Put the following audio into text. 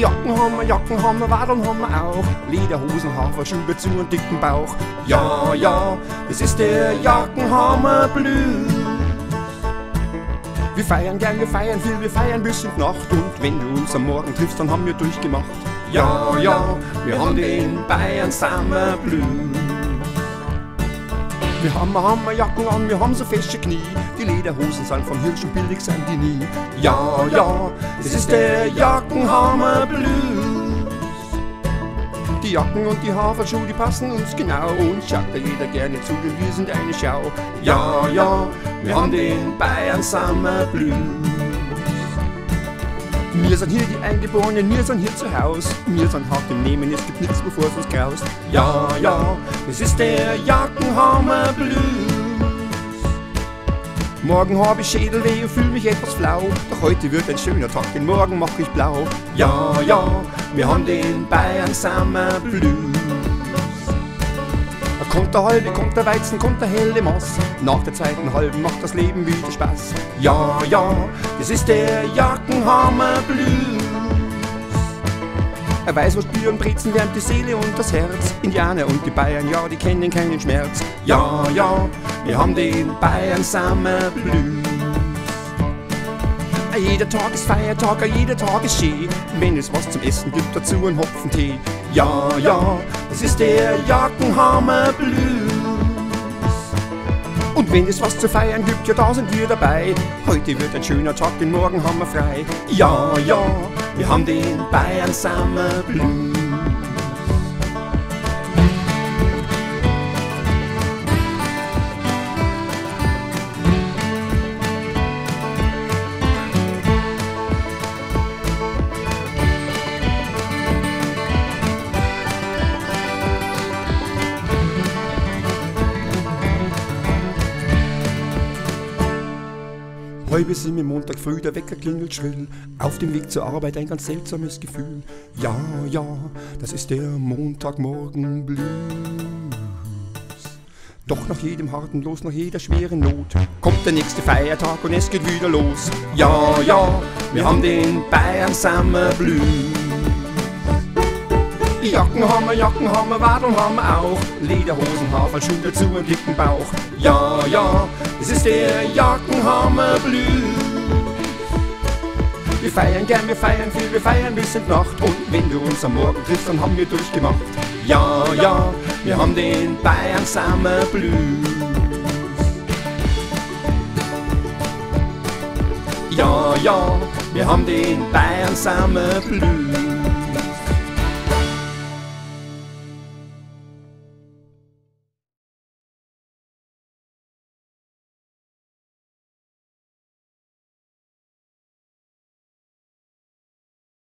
Jacken haben wir, Jacken haben wir, Wadeln haben wir auch. Lederhosen, Haferschuhe zu und dicken Bauch. Ja, ja, das ist der Jackenhammer Blues. Wir feiern gern, wir feiern viel, wir feiern bis in Nacht. Und wenn du uns am Morgen triffst, dann haben wir durchgemacht. Ja, ja, wir haben den Bayern Summer Blues. Wir haben Hammerjacken an, wir haben so feste Knie. Die Lederhosen sind vom Hirsch und billig sind die nie. Ja, ja, das ist der Jackenhammer Blues. Die Jacken und die Haferschuhe, die passen uns genau. Und schaut da jeder gerne zu, denn wir sind eine Schau. Ja, ja, wir haben den Bayern Summer Blues. Wir sind hier die Eingeborenen, wir sind hier zu Haus. Wir sind hart im Nehmen, es gibt nichts, bevor es uns graust. Ja, ja, es ist der Jackenhammer Blues. Morgen hab ich Schädelweh und fühl mich etwas flau. Doch heute wird ein schöner Tag, den Morgen mach ich blau. Ja, ja, wir haben den Bayern Summer Blues. Kommt der halbe, kommt der Weizen, kommt der helle Mass. Nach der zweiten halben macht das Leben wieder Spaß. Ja, ja, das ist der Jackenhammer Blues. Er weiß, was und Brezen wärmt die Seele und das Herz. Indianer und die Bayern, ja, die kennen keinen Schmerz. Ja, ja, wir haben den Bayern Summer Blues. Jeder Tag ist Feiertag, jeder Tag ist schön. Wenn es was zum Essen gibt, dazu ein Hopfentee. Ja, ja, das ist der Jackenhammer Blues. Wenn es was zu feiern gibt, ja, da sind wir dabei. Heute wird ein schöner Tag, den Morgen haben wir frei. Ja, ja, wir haben den Bayern Summer Blues. Heute sind wir Montag früh, der Wecker klingelt schrill. Auf dem Weg zur Arbeit ein ganz seltsames Gefühl. Ja, ja, das ist der Montagmorgen Blues. Doch nach jedem harten Los, nach jeder schweren Not kommt der nächste Feiertag und es geht wieder los. Ja, ja, wir haben den Bayern Summer Blues. Jacken haben wir, Jacken haben wir, Wadeln haben wir auch. Lederhosen, Haferschuhe dazu und dicken Bauch. Ja, ja, es ist der Jackenhammer Blues. Wir feiern gern, wir feiern viel, wir feiern bis in die Nacht. Und wenn du uns am Morgen triffst, dann haben wir durchgemacht. Ja, ja, wir haben den Bayern Summer Blues. Ja, ja, wir haben den Bayern Summer Blues.